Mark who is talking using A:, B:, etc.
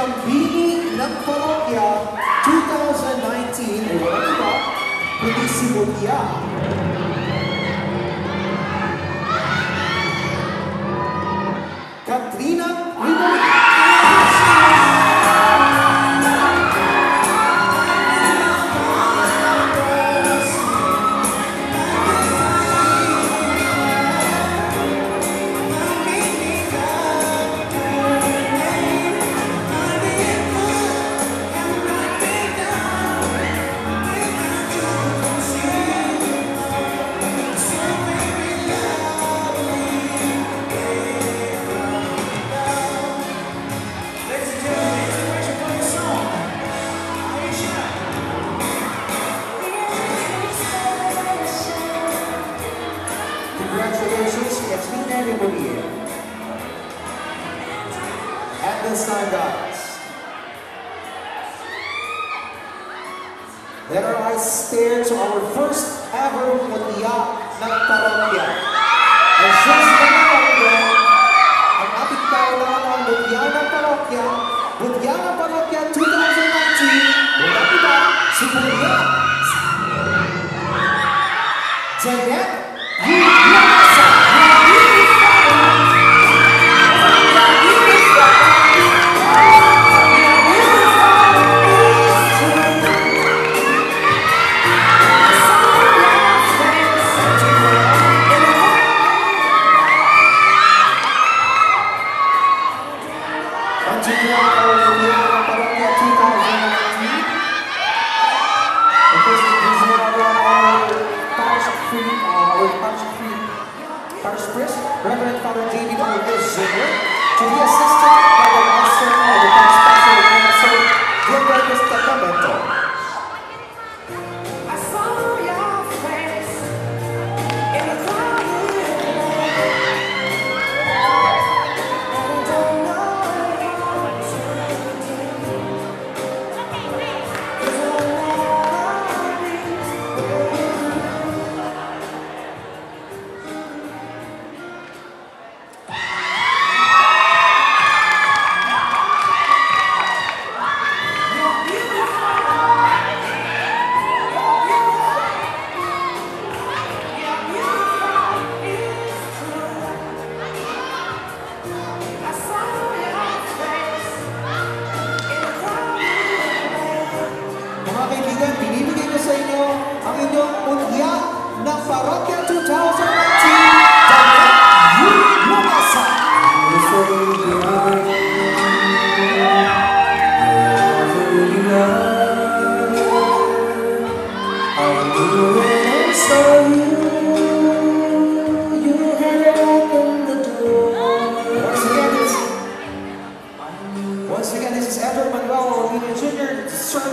A: Pambili
B: ng Parokya 2019 o ano ba? Kundi si
A: Congratulations, Katrina Rivera. At this time, guys, our eyes stare to our first ever mutya ng parokya. And since nangyari ang ating paulangang mutya ng parokya, parish priest, Reverend Father David Ortiz Jr., to be assisted ang inyong mutya ng Parokya 2019, Janet Yunasa. Once again, this is Edward Manuel Romino Jr. to serve